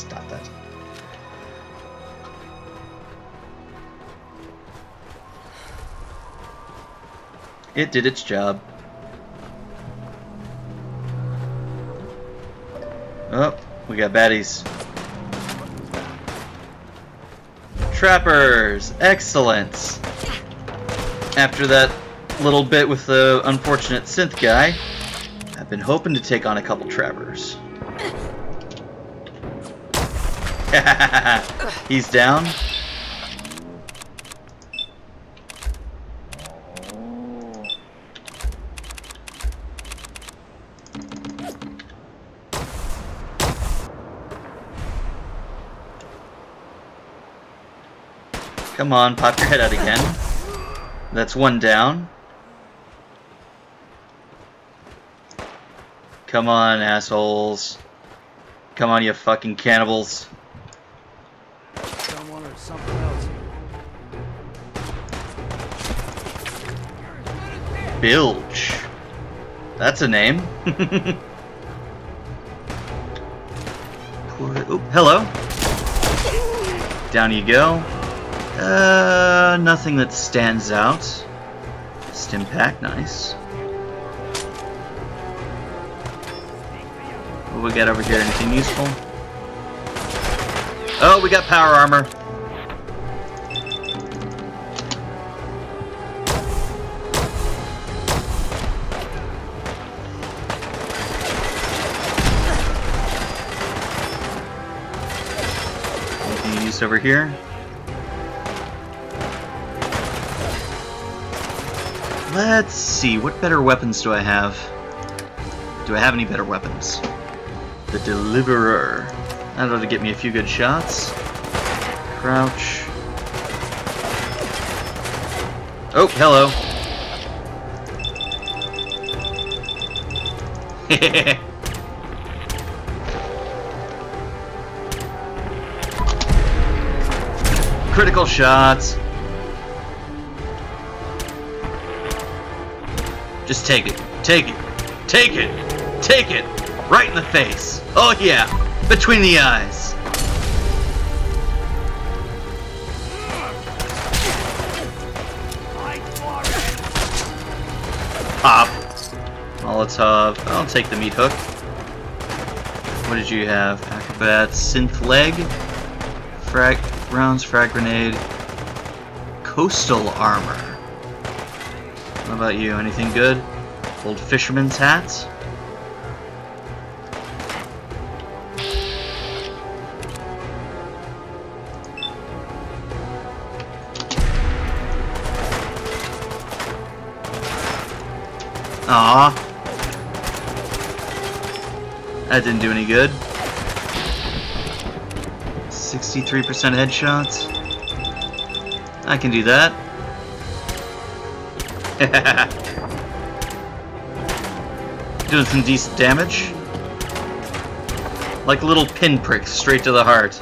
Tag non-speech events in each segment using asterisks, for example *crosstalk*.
Stop that. It did its job. Oh, we got baddies. Trappers! Excellent! After that little bit with the unfortunate synth guy, I've been hoping to take on a couple trappers. *laughs* He's down. Come on, pop your head out again. That's one down. Come on, assholes. Come on, you fucking cannibals. Something else. Bilge. That's a name. *laughs* Hello. Down you go. Uh, nothing that stands out. Stim pack, nice. What we got over here? Anything useful? Oh, we got power armor. Used over here? Let's see, what better weapons do I have? Do I have any better weapons? The Deliverer. That ought to get me a few good shots. Crouch. Oh, hello. *laughs* Critical shots. Just take it. Take it. Take it. Take it. Right in the face. Oh yeah. Between the eyes. Pop. Molotov. I'll take the meat hook. What did you have? Acrobat, synth leg, frag rounds, frag grenade, coastal armor. What about you? Anything good? Old fisherman's hats? Aw. That didn't do any good. 63% headshots. I can do that. *laughs* Doing some decent damage. Like little pinpricks straight to the heart.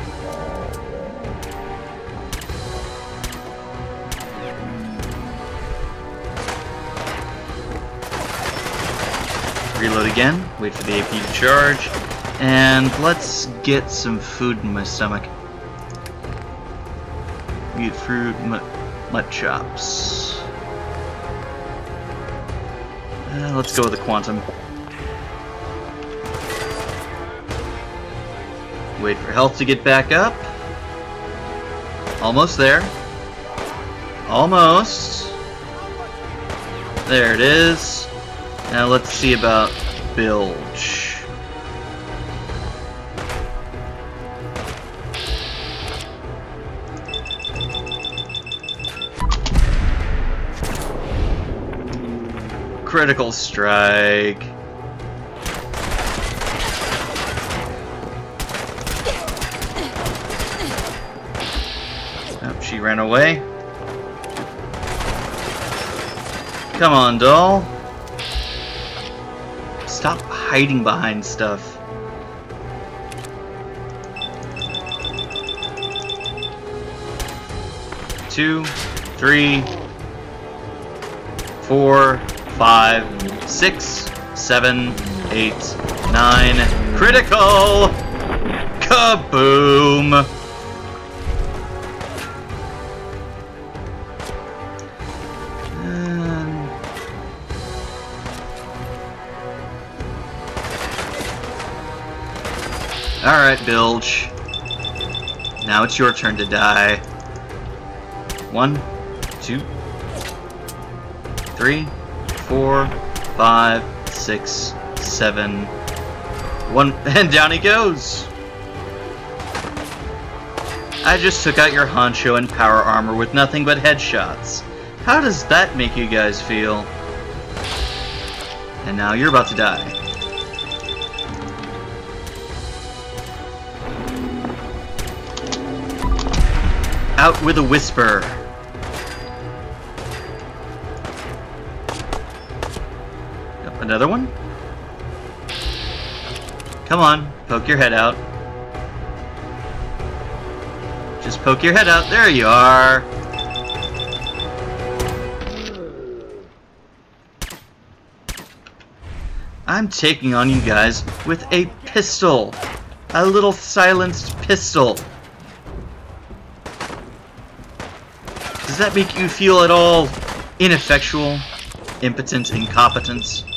Reload again, wait for the AP to charge, and let's get some food in my stomach. Fruit, mutt, mutt chops. Uh, let's go with the quantum. Wait for health to get back up. Almost there. Almost. There it is. Now let's see about bilge. Critical strike. Oh, she ran away. Come on, doll. Stop hiding behind stuff. Two, three, four, five, six, seven, eight, nine. Critical! Kaboom! Alright, Bilge. Now it's your turn to die. One, two, three, four, five, six, seven, one, *laughs* and down he goes! I just took out your honcho and power armor with nothing but headshots. How does that make you guys feel? And now you're about to die. Out with a whisper. Another one? Come on, poke your head out. Just poke your head out. There you are. I'm taking on you guys with a pistol. A little silenced pistol. Does that make you feel at all ineffectual, impotent, incompetent?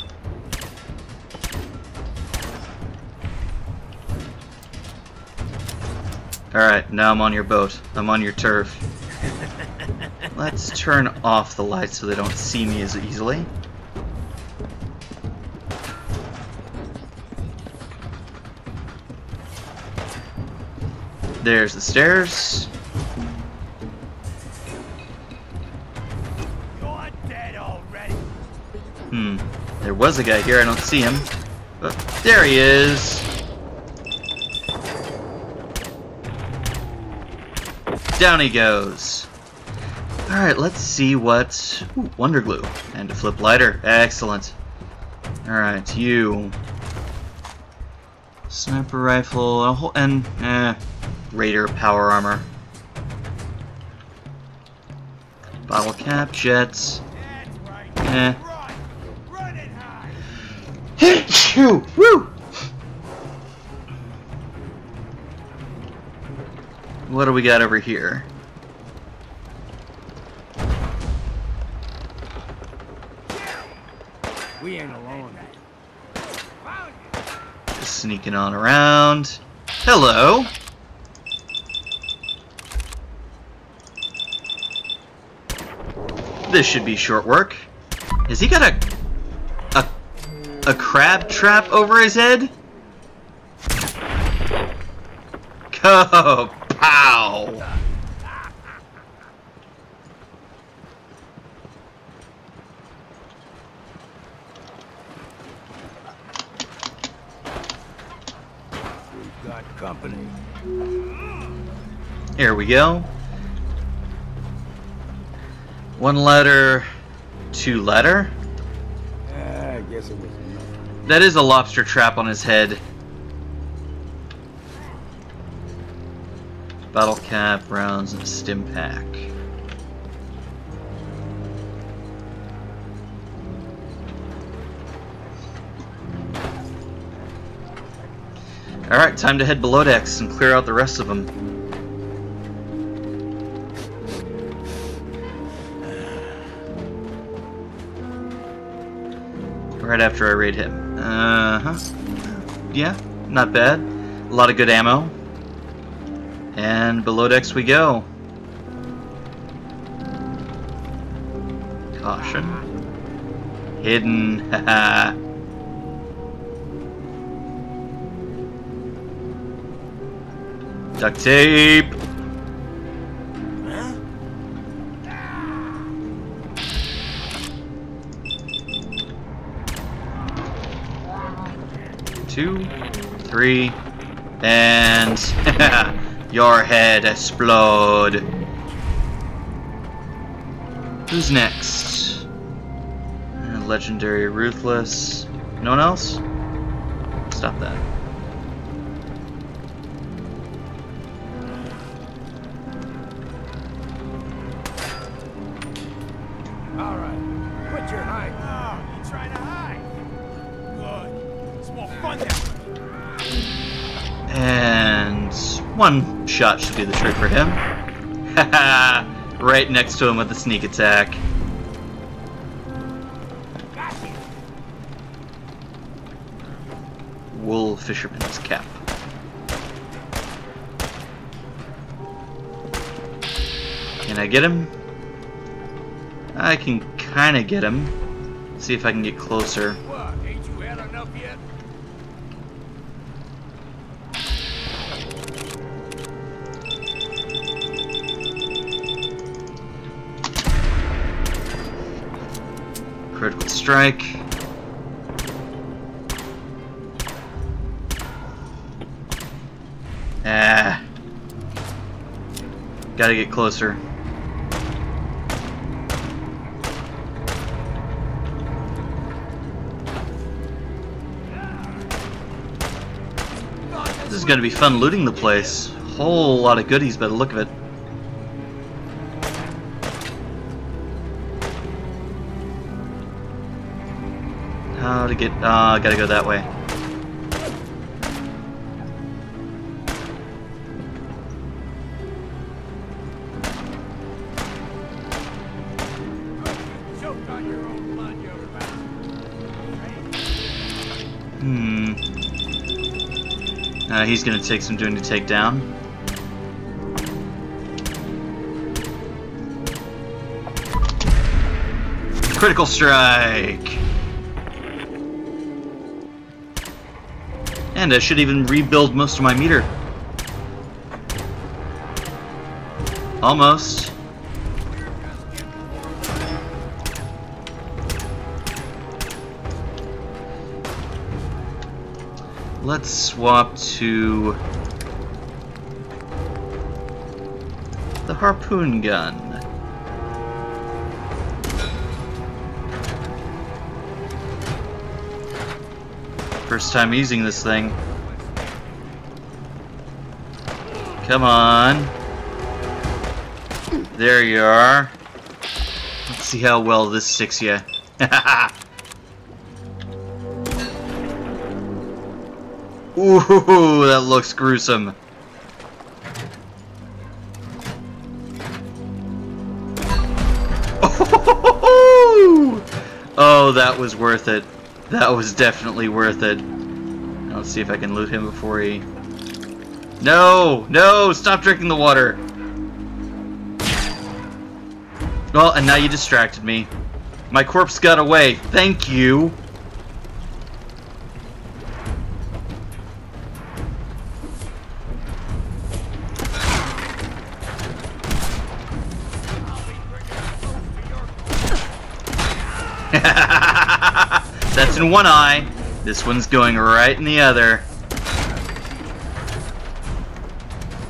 Alright, now I'm on your boat. I'm on your turf. *laughs* Let's turn off the lights so they don't see me as easily. There's the stairs. You're dead already. Hmm. There was a guy here, I don't see him. But there he is. Down he goes. Alright, let's see what... Ooh, Wonder Glue. And a flip lighter. Excellent. Alright, you. Sniper rifle, a whole, and, eh, Raider power armor. Bottle cap, jets. That's right. Eh. Run. Run and hide. Hit you! Woo! What do we got over here? We ain't alone. Just sneaking on around. Hello! This should be short work. Has he got a... a... a crab trap over his head? *laughs* Go! Pow! We've got company. Here we go. One letter, two letter. Ah, I guess it was. That is a lobster trap on his head. Bottle cap, rounds, and stim pack. Alright, time to head below decks and clear out the rest of them. Right after I raid him. Uh huh. Yeah, not bad. A lot of good ammo. And below decks we go. Caution. Hidden. *laughs* Duct tape. Two, three, and *laughs* your head explode. Who's next? Legendary Ruthless. No one else? Stop that. One shot should do the trick for him. Haha! *laughs* right next to him with the sneak attack. Wool fisherman's cap. Can I get him? I can kind of get him. See if I can get closer. Critical strike. Ah. Gotta get closer. This is gonna be fun looting the place. Whole lot of goodies by the look of it. Get... Uh, gotta go that way. Hmm. Uh, he's gonna take some doing to take down. Critical strike! And I should even rebuild most of my meter. Almost. Let's swap to the harpoon gun. First time using this thing. Come on. There you are. Let's see how well this sticks you. *laughs* Ooh, that looks gruesome. *laughs* Oh, that was worth it. That was definitely worth it. Let's see if I can loot him before he... No! No! Stop drinking the water! Well, and now you distracted me. My corpse got away. Thank you. In one eye. This one's going right in the other.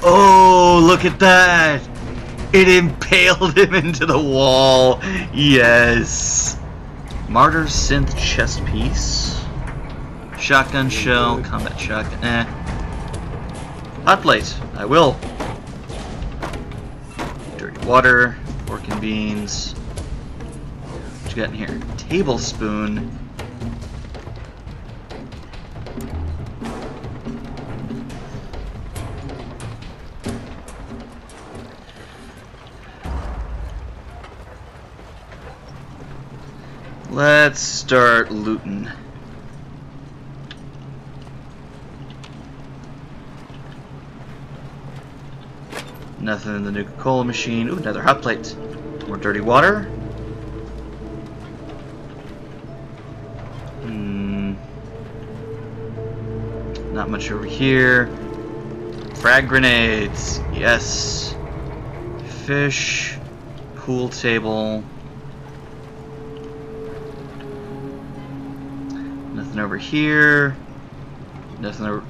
Oh, look at that! It impaled *laughs* him into the wall. Yes. Martyr synth chest piece. Shotgun shell, combat shotgun. Eh. Hot plate. I will. Dirty water, pork and beans. What you got in here? Tablespoon. Let's start looting. Nothing in the Nuka-Cola machine. Ooh, another hot plate. More dirty water. Hmm. Not much over here. Frag grenades. Yes. Fish. Pool table. Nothing over here. Nothing over...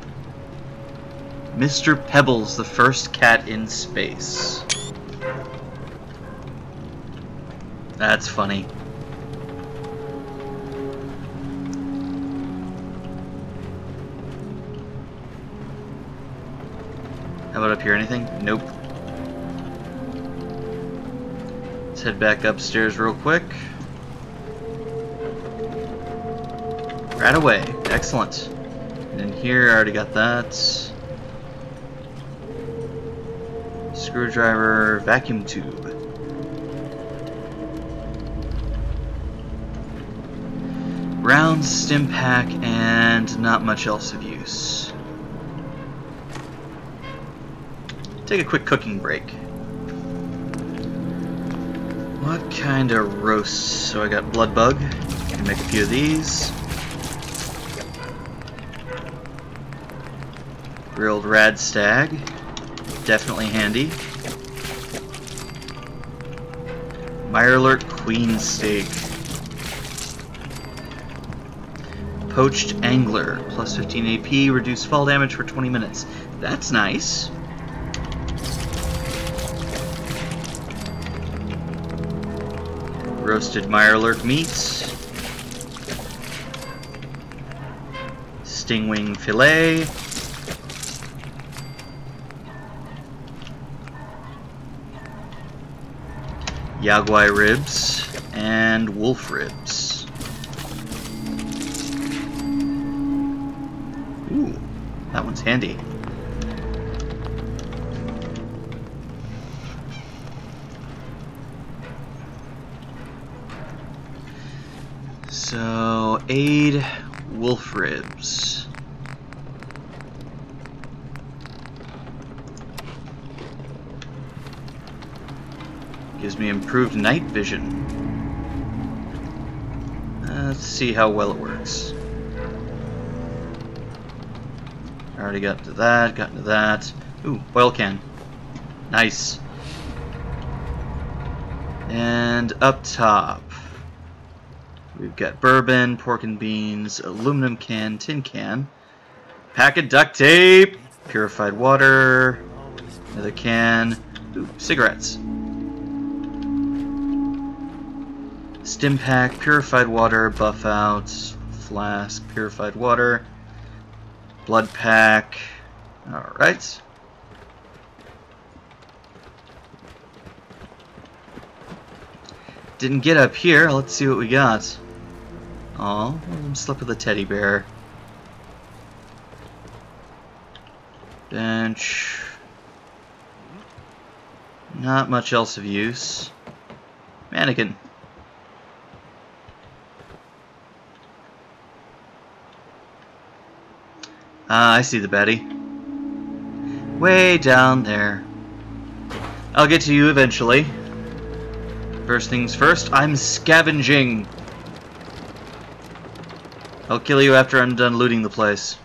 Mr. Pebbles, the first cat in space. That's funny. How about up here, anything? Nope. Let's head back upstairs real quick. Right away. Excellent. And here, I already got that. Screwdriver, vacuum tube. Round stim pack and not much else of use. Take a quick cooking break. What kind of roast? So I got blood bug. Can make a few of these. Grilled rad stag. Definitely handy. Mirelurk queen steak. Poached Angler, plus 15 AP, reduce fall damage for 20 minutes. That's nice. Roasted Mirelurk meats. Stingwing filet. Yao guai ribs and wolf ribs. Ooh, that one's handy. So, aid wolf ribs. Me improved night vision. Uh, let's see how well it works. Already got to that, got to that. Ooh, oil can. Nice. And up top, we've got bourbon, pork and beans, aluminum can, tin can, pack of duct tape, purified water, another can, ooh, cigarettes. Stim pack, purified water, buff out, flask, purified water, blood pack. Alright. Didn't get up here. Let's see what we got. Oh, slip of the teddy bear. Bench. Not much else of use. Mannequin. Ah, I see the Betty. Way down there. I'll get to you eventually. First things first, I'm scavenging. I'll kill you after I'm done looting the place.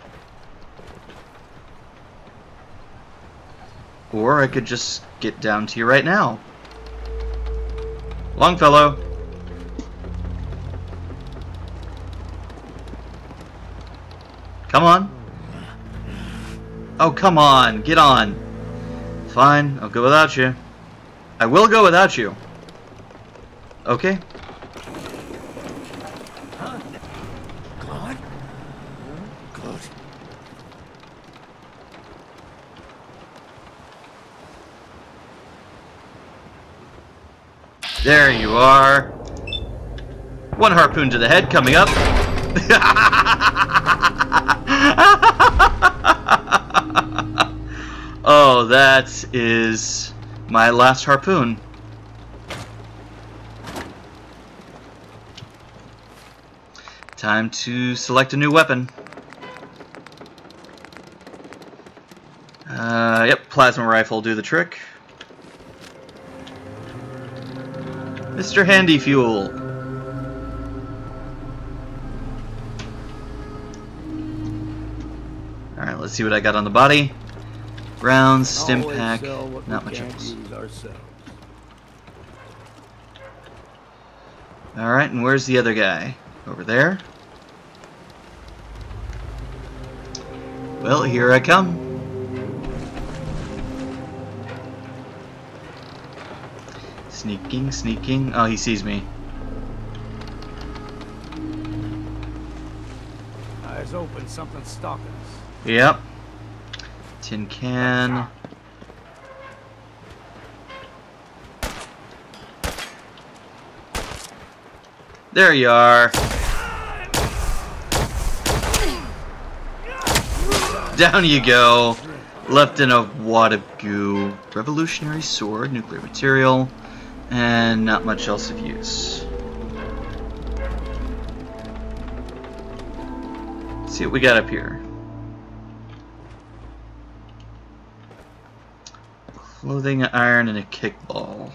Or I could just get down to you right now. Longfellow. Come on. Oh, come on. Get on. Fine. I'll go without you. I will go without you. Okay. Huh? Gone? Good. There you are. One harpoon to the head coming up. *laughs* that is my last harpoon. Time to select a new weapon. Uh, yep, plasma rifle do the trick. Mr. Handy Fuel. Alright, let's see what I got on the body. Rounds, stim pack, not much else. Alright, and where's the other guy? Over there? Well, here I come. Sneaking, sneaking. Oh, he sees me. Eyes open, something's stalking us. Yep. Tin can. There you are. Down you go. Left in a wad of goo. Revolutionary sword, nuclear material, and not much else of use. Let's see what we got up here. Clothing, iron, and a kickball.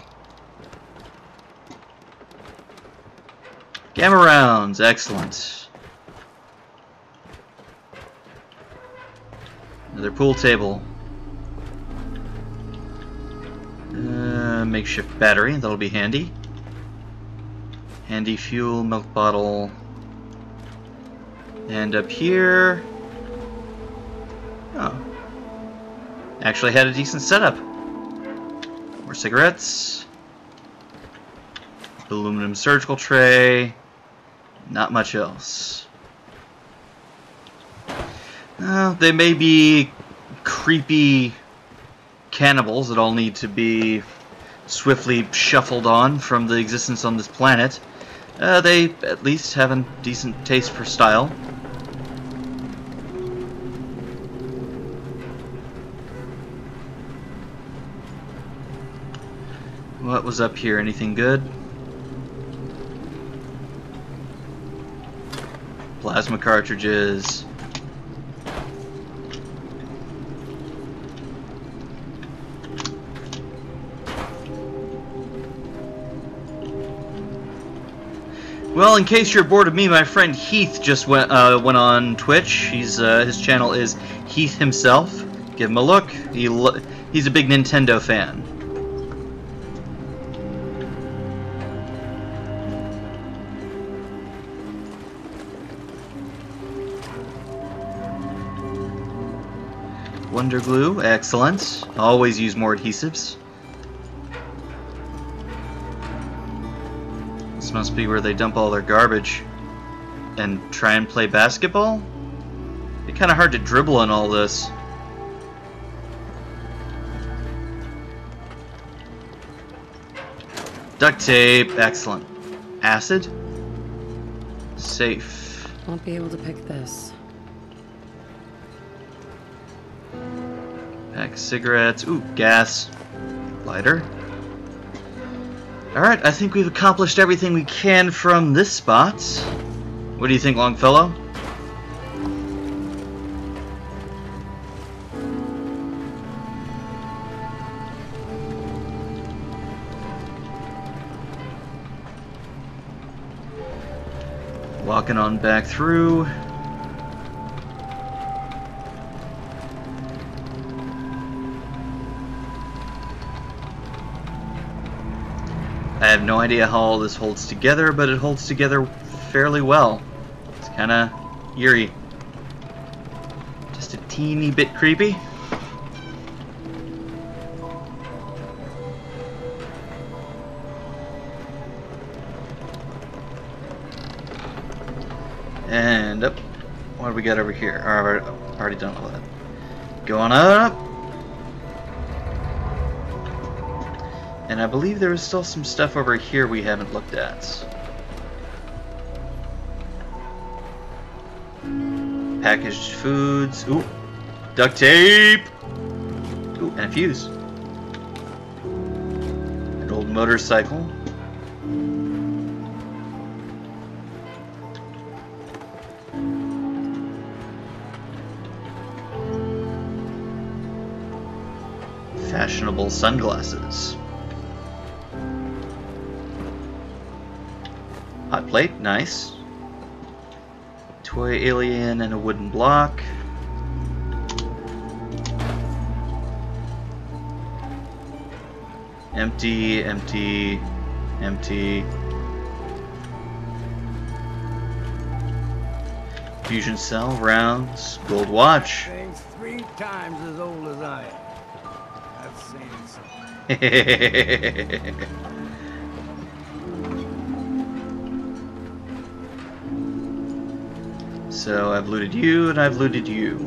Gamma rounds, excellent. Another pool table. Uh, makeshift battery, that'll be handy. Handy fuel, milk bottle. And up here... Oh. Actually had a decent setup. More cigarettes. Aluminum surgical tray. Not much else. Uh, they may be creepy cannibals that all need to be swiftly shuffled on from the existence on this planet. Uh, they at least have a decent taste for style. What was up here? Anything good? Plasma cartridges. Well, in case you're bored of me, my friend Heath just went uh, went on Twitch. He's uh, his channel is Heath himself. Give him a look. He he's a big Nintendo fan. Wonder glue, excellent. Always use more adhesives. This must be where they dump all their garbage and try and play basketball? It'd kind of hard to dribble in all this. Duct tape, excellent. Acid? Safe. Won't be able to pick this. Cigarettes. Ooh, gas. Lighter. Alright, I think we've accomplished everything we can from this spot. What do you think, Longfellow? Walking on back through. Have no idea how all this holds together, but it holds together fairly well. It's kind of eerie. Just a teeny bit creepy. And up. What do we got over here? I've already done all that. Going up. I believe there is still some stuff over here we haven't looked at. Packaged foods. Ooh. Duct tape! Ooh, and a fuse. An old motorcycle. Fashionable sunglasses. Hot plate, nice. Toy alien and a wooden block. Empty, empty, empty. Fusion cell, rounds, gold watch. Thing's three times as old as I am. That's saying something. So I've looted you, and I've looted you.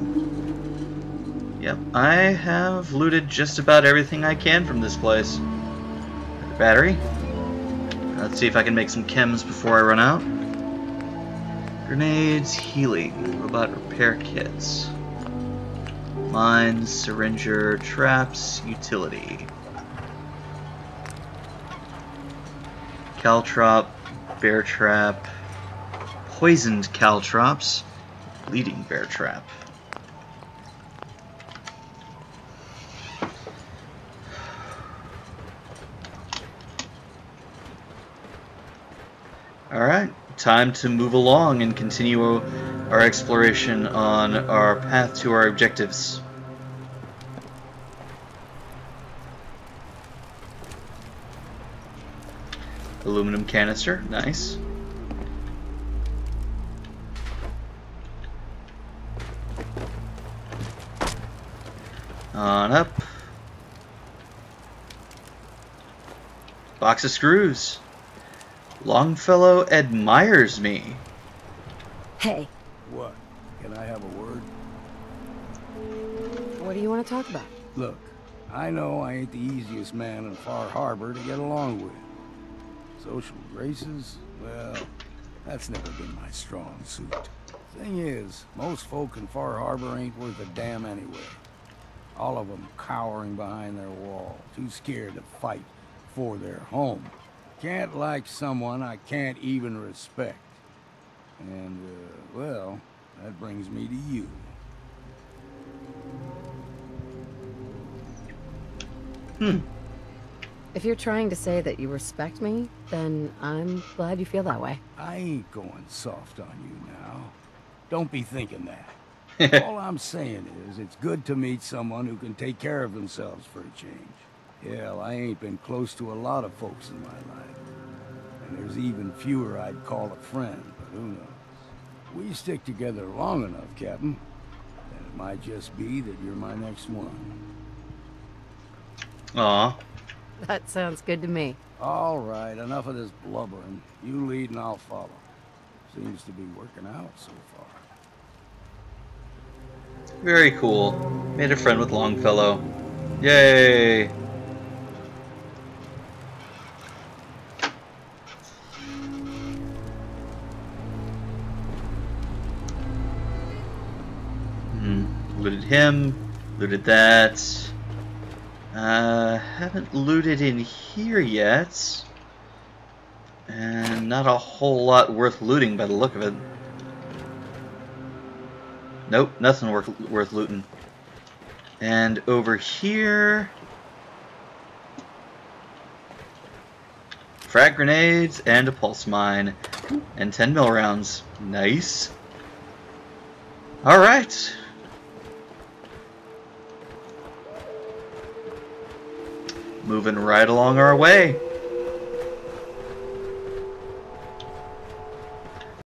Yep, I have looted just about everything I can from this place. Battery. Let's see if I can make some chems before I run out. Grenades, healing, robot repair kits. Mines, syringer, traps, utility. Caltrop, bear trap, poisoned caltrops, bleeding bear trap. Alright, time to move along and continue our exploration on our path to our objectives. Aluminum canister, nice. On up. Box of screws. Longfellow admires me. Hey, What? Can I have a word? what do you want to talk about? Look, I know I ain't the easiest man in Far Harbor to get along with. Social graces? Well, that's never been my strong suit. Thing is, most folk in Far Harbor ain't worth a damn anyway. All of them cowering behind their wall, too scared to fight for their home. Can't like someone I can't even respect. And, uh, well, that brings me to you. Hmm. If you're trying to say that you respect me, then I'm glad you feel that way. I ain't going soft on you now. Don't be thinking that. *laughs* All I'm saying is, it's good to meet someone who can take care of themselves for a change. Hell, I ain't been close to a lot of folks in my life. And there's even fewer I'd call a friend, but who knows? We stick together long enough, Captain, and it might just be that you're my next one. Aw. That sounds good to me. All right, enough of this blubbering. You lead and I'll follow. Seems to be working out so far. Very cool. Made a friend with Longfellow. Yay! Hmm. Looted him. Looted that. Uh, haven't looted in here yet. And not a whole lot worth looting by the look of it. Nope, nothing worth worth looting. And over here, frag grenades and a pulse mine, and 10 mil rounds. Nice. All right. Moving right along our way.